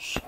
Shh.